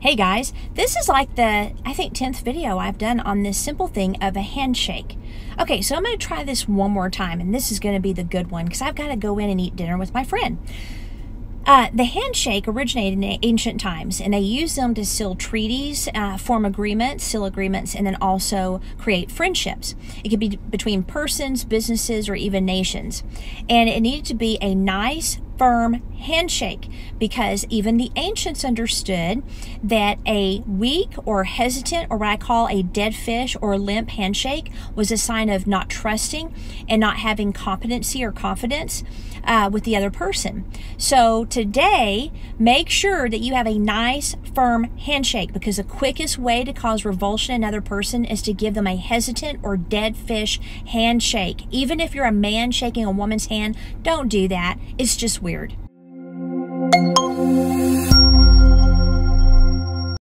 Hey guys, this is like the, I think, 10th video I've done on this simple thing of a handshake. Okay, so I'm going to try this one more time, and this is going to be the good one because I've got to go in and eat dinner with my friend. Uh, the handshake originated in ancient times, and they used them to seal treaties, uh, form agreements, seal agreements, and then also create friendships. It could be between persons, businesses, or even nations. And it needed to be a nice, firm handshake because even the ancients understood that a weak or hesitant, or what I call a dead fish or limp handshake, was a sign of not trusting and not having competency or confidence uh, with the other person. So today, make sure that you have a nice, firm handshake because the quickest way to cause revulsion in another person is to give them a hesitant or dead fish handshake. Even if you're a man shaking a woman's hand, don't do that. It's just weird weird.